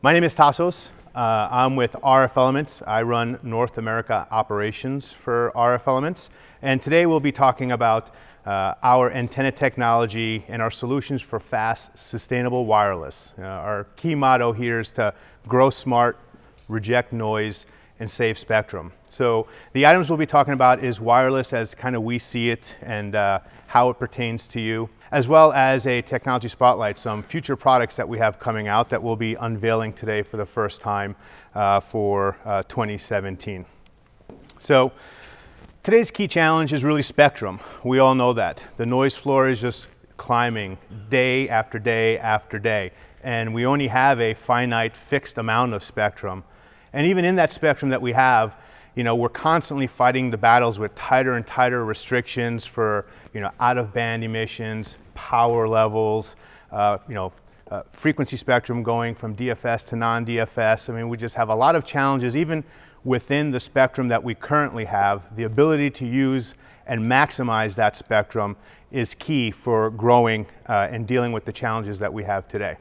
My name is Tassos. Uh, I'm with RF Elements. I run North America operations for RF Elements. And today we'll be talking about uh, our antenna technology and our solutions for fast, sustainable wireless. Uh, our key motto here is to grow smart, reject noise, and save spectrum. So the items we'll be talking about is wireless as kind of we see it and uh, how it pertains to you, as well as a technology spotlight, some future products that we have coming out that we'll be unveiling today for the first time uh, for uh, 2017. So today's key challenge is really spectrum. We all know that. The noise floor is just climbing day after day after day, and we only have a finite fixed amount of spectrum. And even in that spectrum that we have, you know, we're constantly fighting the battles with tighter and tighter restrictions for, you know, out of band emissions, power levels, uh, you know, uh, frequency spectrum going from DFS to non-DFS. I mean, we just have a lot of challenges even within the spectrum that we currently have. The ability to use and maximize that spectrum is key for growing uh, and dealing with the challenges that we have today.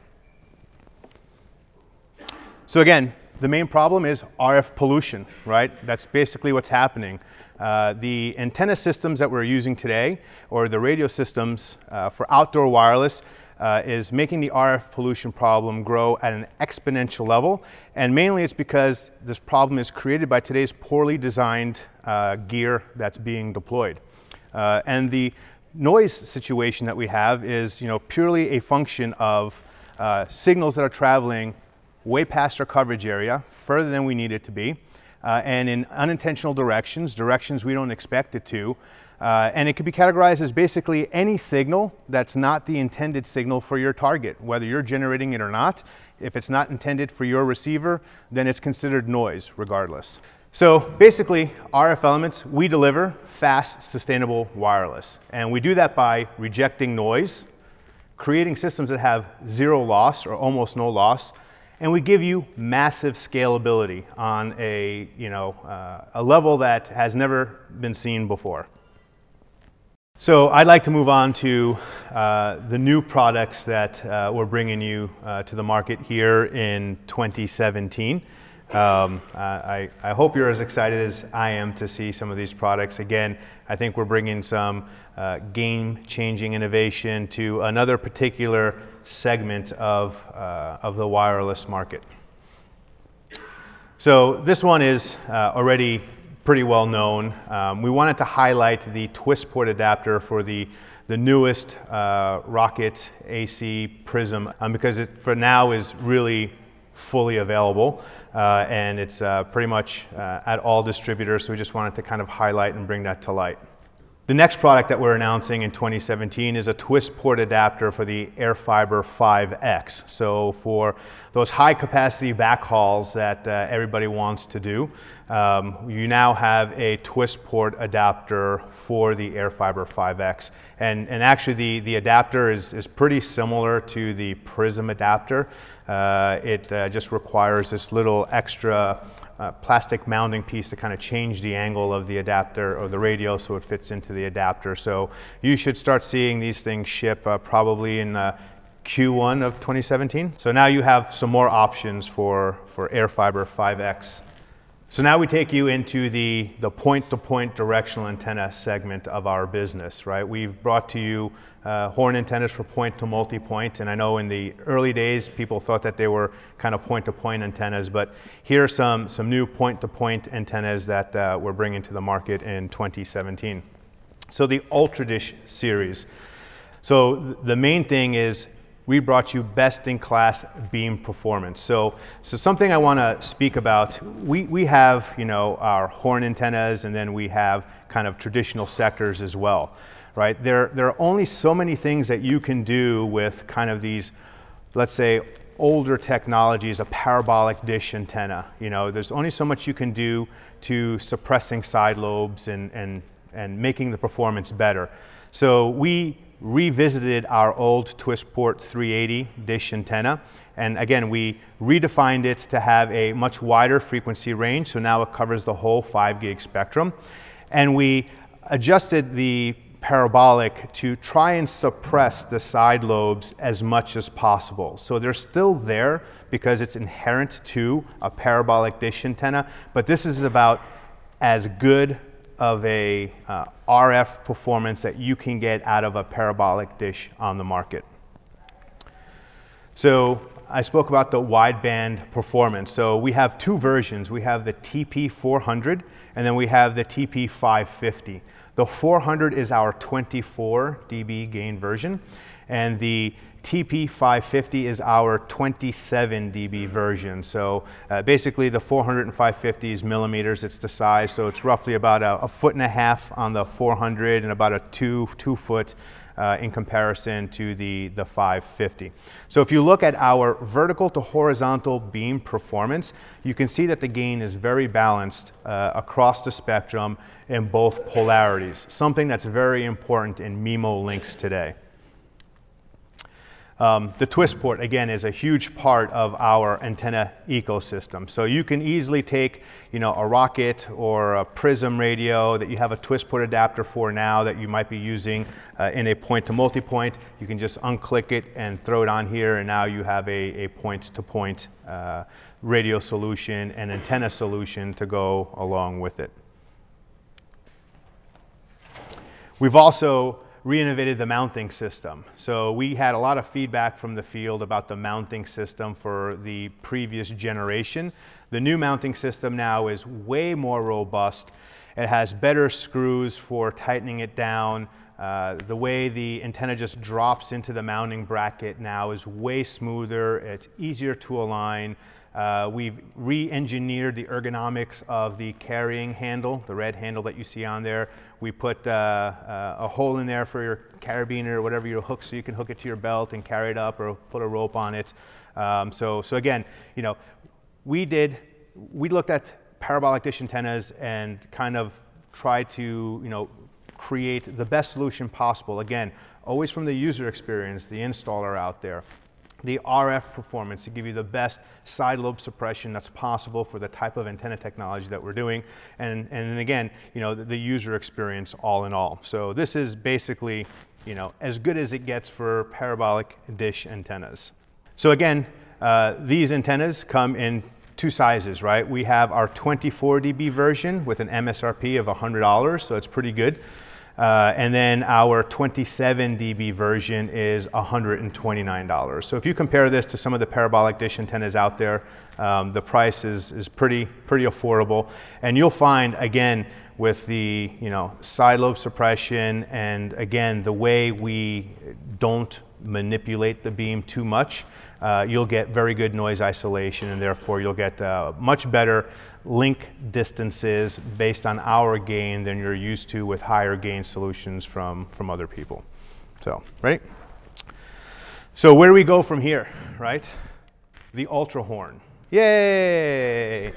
So again, the main problem is RF pollution, right? That's basically what's happening. Uh, the antenna systems that we're using today, or the radio systems uh, for outdoor wireless, uh, is making the RF pollution problem grow at an exponential level. And mainly it's because this problem is created by today's poorly designed uh, gear that's being deployed. Uh, and the noise situation that we have is you know, purely a function of uh, signals that are traveling way past our coverage area, further than we need it to be, uh, and in unintentional directions, directions we don't expect it to. Uh, and it could be categorized as basically any signal that's not the intended signal for your target, whether you're generating it or not. If it's not intended for your receiver, then it's considered noise regardless. So basically, RF Elements, we deliver fast, sustainable wireless. And we do that by rejecting noise, creating systems that have zero loss or almost no loss, and we give you massive scalability on a, you know, uh, a level that has never been seen before. So I'd like to move on to uh, the new products that uh, we're bringing you uh, to the market here in 2017. Um, I, I, hope you're as excited as I am to see some of these products. Again, I think we're bringing some uh, game-changing innovation to another particular segment of, uh, of the wireless market. So this one is uh, already pretty well known. Um, we wanted to highlight the TwistPort adapter for the, the newest uh, Rocket AC Prism um, because it for now is really fully available uh, and it's uh, pretty much uh, at all distributors so we just wanted to kind of highlight and bring that to light. The next product that we're announcing in 2017 is a TwistPort adapter for the AirFiber 5X. So for those high capacity backhauls that uh, everybody wants to do, um, you now have a TwistPort adapter for the AirFiber 5X. And, and actually the, the adapter is, is pretty similar to the Prism adapter. Uh, it uh, just requires this little extra uh, plastic mounting piece to kind of change the angle of the adapter or the radio so it fits into the adapter. So you should start seeing these things ship uh, probably in uh, Q1 of 2017. So now you have some more options for, for AirFiber 5X. So now we take you into the, the point-to-point -point directional antenna segment of our business, right? We've brought to you uh, horn antennas for point to multi-point, and I know in the early days people thought that they were kind of point-to-point -point antennas, but here are some, some new point-to-point -point antennas that uh, we're bringing to the market in 2017. So the UltraDish series. So th the main thing is we brought you best-in-class beam performance. So, so something I want to speak about, we, we have, you know, our horn antennas and then we have kind of traditional sectors as well, right? There, there are only so many things that you can do with kind of these, let's say, older technologies, a parabolic dish antenna. You know, there's only so much you can do to suppressing side lobes and, and, and making the performance better. So we revisited our old TwistPort 380 dish antenna. And again, we redefined it to have a much wider frequency range. So now it covers the whole 5 gig spectrum. And we adjusted the parabolic to try and suppress the side lobes as much as possible. So they're still there because it's inherent to a parabolic dish antenna, but this is about as good of a uh, RF performance that you can get out of a parabolic dish on the market. So I spoke about the wideband performance. So we have two versions. We have the TP400 and then we have the TP550. The 400 is our 24 dB gain version and the TP550 is our 27 dB version. So uh, basically the 400 and 550 is millimeters, it's the size, so it's roughly about a, a foot and a half on the 400 and about a two, two foot uh, in comparison to the, the 550. So if you look at our vertical to horizontal beam performance, you can see that the gain is very balanced uh, across the spectrum in both polarities, something that's very important in MIMO links today. Um, the TwistPort, again, is a huge part of our antenna ecosystem. So you can easily take, you know, a rocket or a prism radio that you have a TwistPort adapter for now that you might be using uh, in a point to multi-point. You can just unclick it and throw it on here and now you have a, a point-to-point uh, radio solution and antenna solution to go along with it. We've also re-innovated the mounting system. So we had a lot of feedback from the field about the mounting system for the previous generation. The new mounting system now is way more robust. It has better screws for tightening it down. Uh, the way the antenna just drops into the mounting bracket now is way smoother. It's easier to align. Uh, we've re-engineered the ergonomics of the carrying handle, the red handle that you see on there. We put uh, uh, a hole in there for your carabiner or whatever your hook so you can hook it to your belt and carry it up or put a rope on it. Um, so, so again, you know, we did, we looked at parabolic dish antennas and kind of tried to, you know, create the best solution possible. Again, always from the user experience, the installer out there the RF performance to give you the best side lobe suppression that's possible for the type of antenna technology that we're doing. And, and again, you know, the, the user experience all in all. So this is basically, you know, as good as it gets for parabolic dish antennas. So again, uh, these antennas come in two sizes, right? We have our 24 dB version with an MSRP of $100, so it's pretty good. Uh, and then our 27 dB version is $129. So if you compare this to some of the parabolic dish antennas out there, um, the price is, is pretty, pretty affordable. And you'll find, again, with the you know, side lobe suppression and again, the way we don't manipulate the beam too much, uh, you'll get very good noise isolation and therefore you'll get uh, much better link distances based on our gain than you're used to with higher gain solutions from, from other people. So, right? So where do we go from here, right? The ultra horn. Yay!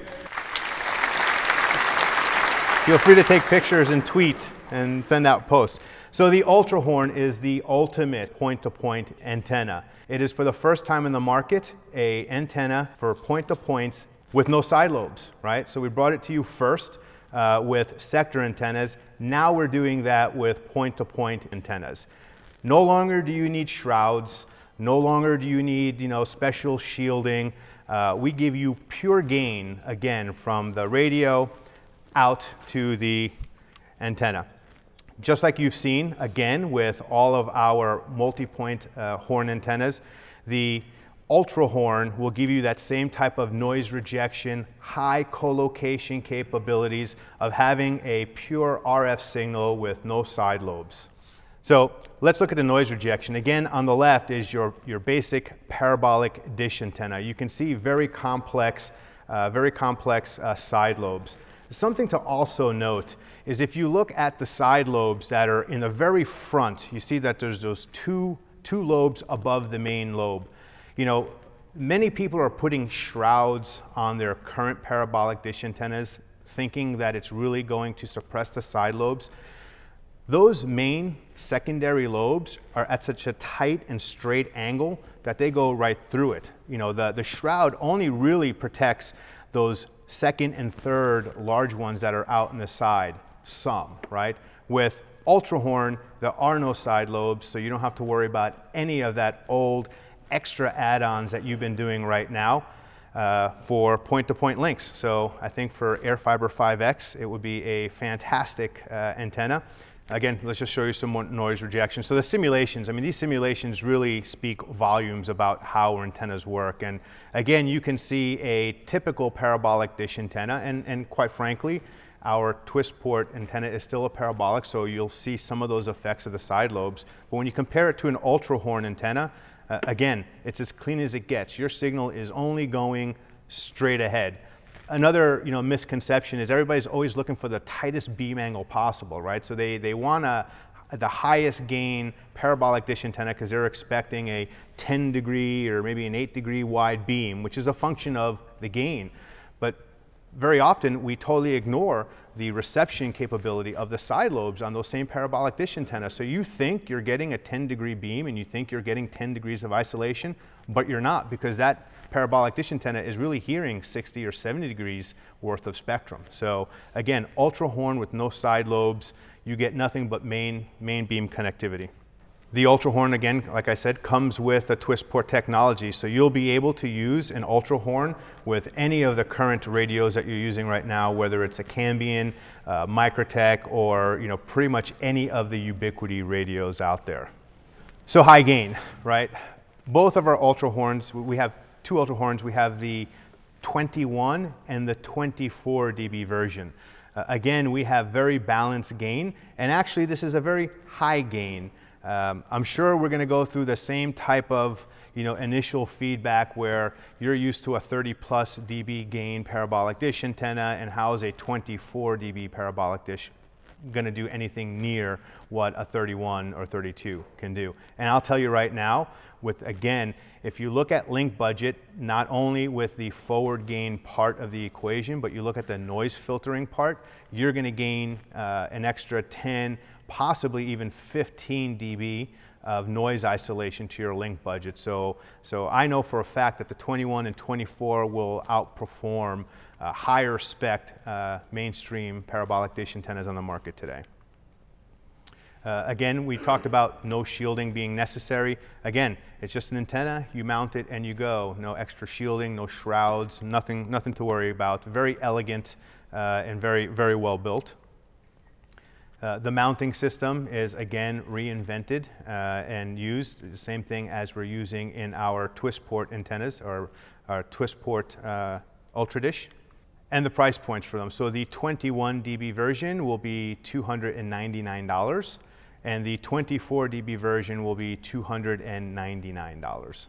Feel free to take pictures and tweet and send out posts. So the Ultra Horn is the ultimate point-to-point -point antenna. It is for the first time in the market, a antenna for point-to-points with no side lobes, right? So we brought it to you first uh, with sector antennas. Now we're doing that with point-to-point -point antennas. No longer do you need shrouds. No longer do you need, you know, special shielding. Uh, we give you pure gain, again, from the radio out to the antenna. Just like you've seen, again, with all of our multi-point uh, horn antennas, the Ultra Horn will give you that same type of noise rejection, high collocation capabilities of having a pure RF signal with no side lobes. So let's look at the noise rejection. Again, on the left is your, your basic parabolic dish antenna. You can see very complex, uh, very complex uh, side lobes. Something to also note is if you look at the side lobes that are in the very front, you see that there's those two, two lobes above the main lobe. You know, many people are putting shrouds on their current parabolic dish antennas, thinking that it's really going to suppress the side lobes. Those main secondary lobes are at such a tight and straight angle that they go right through it. You know, the, the shroud only really protects those second and third large ones that are out in the side, some, right? With Ultra Horn, there are no side lobes, so you don't have to worry about any of that old extra add-ons that you've been doing right now uh, for point-to-point -point links. So I think for Airfiber 5X, it would be a fantastic uh, antenna. Again, let's just show you some more noise rejection. So the simulations, I mean, these simulations really speak volumes about how our antennas work. And again, you can see a typical parabolic dish antenna, and, and quite frankly, our TwistPort antenna is still a parabolic, so you'll see some of those effects of the side lobes. But when you compare it to an ultra horn antenna, uh, again, it's as clean as it gets. Your signal is only going straight ahead. Another you know, misconception is everybody's always looking for the tightest beam angle possible, right? So they, they want a, the highest gain parabolic dish antenna because they're expecting a 10 degree or maybe an 8 degree wide beam, which is a function of the gain. But very often we totally ignore the reception capability of the side lobes on those same parabolic dish antennas. So you think you're getting a 10 degree beam and you think you're getting 10 degrees of isolation, but you're not because that parabolic dish antenna is really hearing 60 or 70 degrees worth of spectrum. So again, ultra horn with no side lobes, you get nothing but main, main beam connectivity. The Ultra Horn, again, like I said, comes with a TwistPort technology. So you'll be able to use an Ultra Horn with any of the current radios that you're using right now, whether it's a Cambium, uh, MikroTik, or you know, pretty much any of the Ubiquiti radios out there. So high gain, right? Both of our Ultra Horns, we have two Ultra Horns. We have the 21 and the 24 dB version. Uh, again, we have very balanced gain, and actually this is a very high gain. Um, I'm sure we're going to go through the same type of you know, initial feedback where you're used to a 30 plus dB gain parabolic dish antenna and how is a 24 dB parabolic dish going to do anything near what a 31 or 32 can do. And I'll tell you right now, with again, if you look at link budget, not only with the forward gain part of the equation, but you look at the noise filtering part, you're going to gain uh, an extra 10 possibly even 15 dB of noise isolation to your link budget. So, so I know for a fact that the 21 and 24 will outperform uh, higher spec uh, mainstream parabolic dish antennas on the market today. Uh, again, we talked about no shielding being necessary. Again, it's just an antenna, you mount it and you go. No extra shielding, no shrouds, nothing, nothing to worry about. Very elegant uh, and very, very well built. Uh, the mounting system is again reinvented uh, and used, the same thing as we're using in our TwistPort antennas or our TwistPort uh, Ultra Dish. And the price points for them. So the 21 dB version will be $299 and the 24 dB version will be $299.